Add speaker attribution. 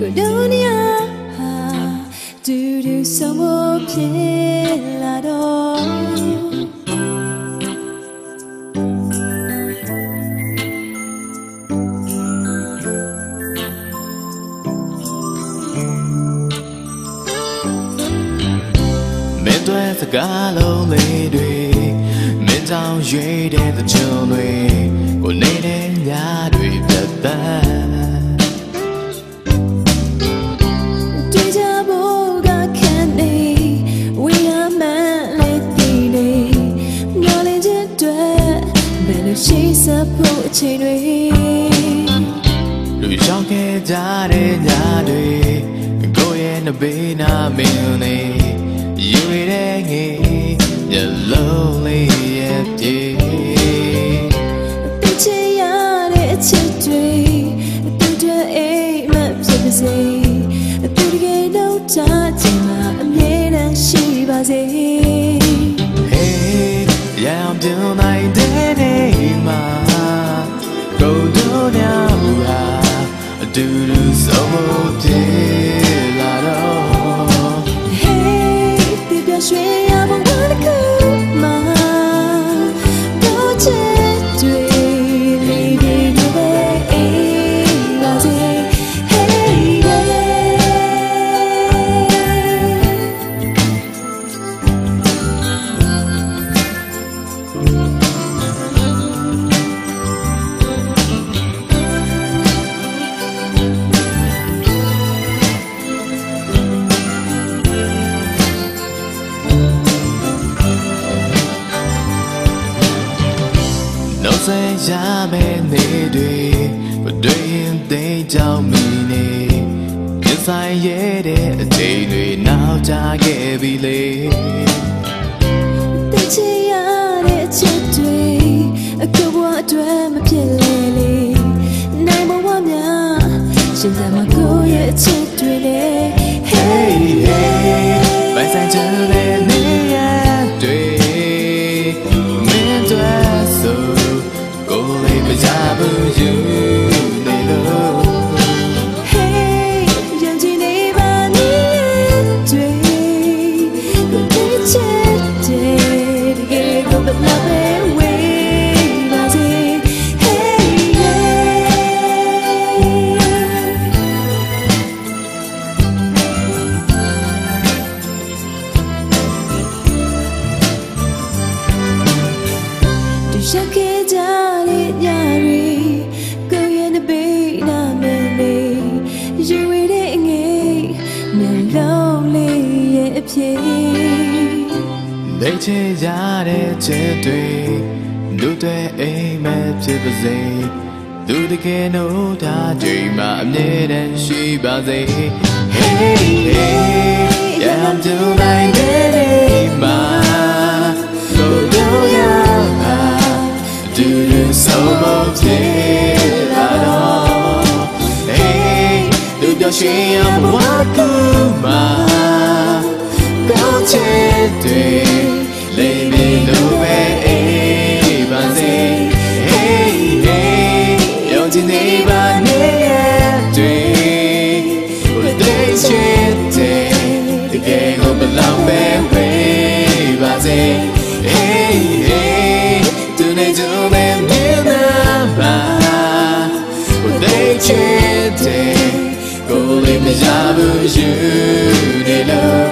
Speaker 1: ကိုဒုနီယာဟာဒူဒူဆုံးဖို့ဖြစ်လာတော့
Speaker 2: မင်းတွေစကားလုံးလေးတွေမင်းကြောင့်ရွေးတဲ့တချို့တွေကိုနေတဲ့ညတွေပြတ်တန်း
Speaker 1: ရှိစဖို့အချိန်တွေ
Speaker 2: လူရောက်ခဲ့ကြတဲ့ညတွေကိုရဲ့နှဘေးနာမင်းနေယူရတဲ့ငေးညလုံးလေးရဲ့ပြေ
Speaker 1: တချင်ရတဲ့အချက်တွေတူတူအိမ်မဖြစ်ပါစေ ရမ
Speaker 2: ယ့်နေတွေမတွေ့ရင်သိကြောင်မိနေပြဆိုင်ရတဲ့အချိန်တွေနောက်ကျခဲ့ပြီလေ
Speaker 1: တချင်ရတဲ့ချက်တွေအခုဘဝအတွက်မဖြ ရက်ခဲ့ကြတဲ့ညတွေကိုယ့်ရဲ့နှဘေးနာမည်လေးယူရတဲ့အငိမ့်မျက်လုံးလေးရဲ့အဖြစ်
Speaker 2: နေချင်ကြတဲ့ချက်တွေလူတွေအိမ်မက်ဖြစ်ပါစေသူတကယ်လို့ဒါချိန်မှာအမြဲတမ်းရှိပါစေ Hey hey yeah I'm doing like that my do you see I'm walking my go to လေးမင်းတို့ပဲအေးပါစေ Hey hey ရောချင်နေပါနဲ့တွေဘယ်တဲ့ချစ်တဲ့တကယ် ကိုလေးမ